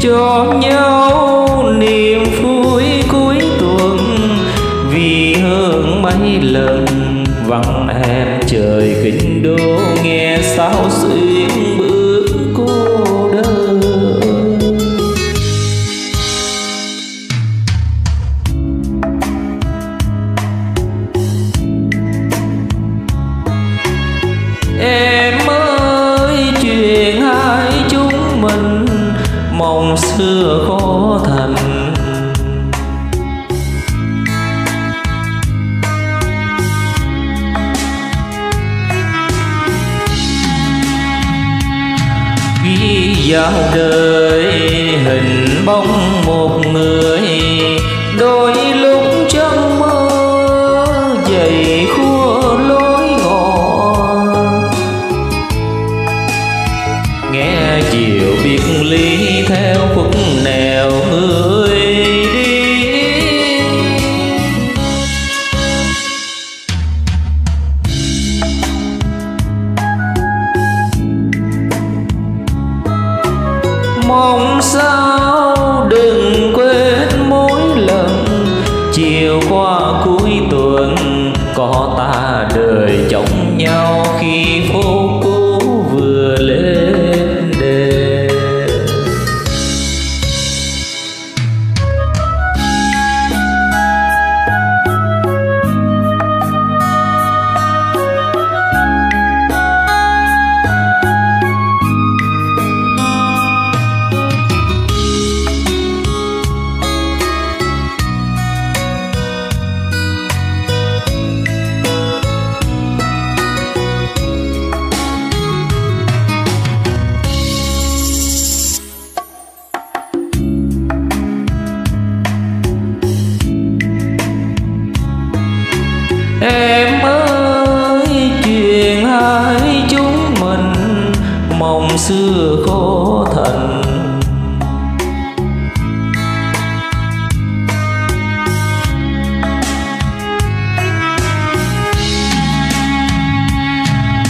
cho nhau niềm vui cuối tuần. Vì hơn mấy lần vắng em trời kinh đô nghe sao xuyên ghi vào đời hình bóng một người đôi lúc trong mơ dậy mong sao đừng quên mỗi lần chiều qua cuối tuần có ta đời chồng nhau khi xưa khó thành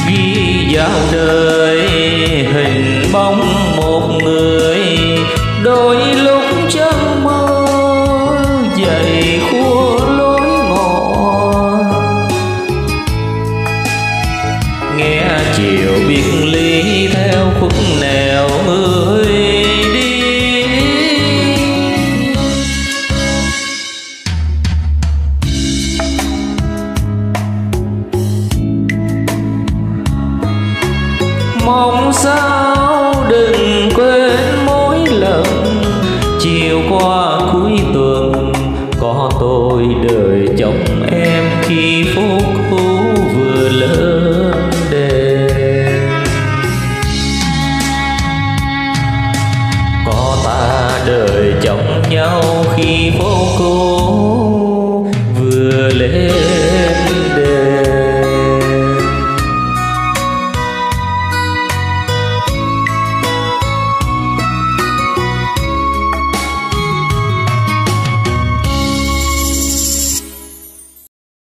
ghi vào đời sao đừng quên mỗi lần chiều qua cuối tuần có tôi đợi chồng em khi phố cũ vừa lớn đèn có ta đợi chồng nhau khi phố cũ vừa lên.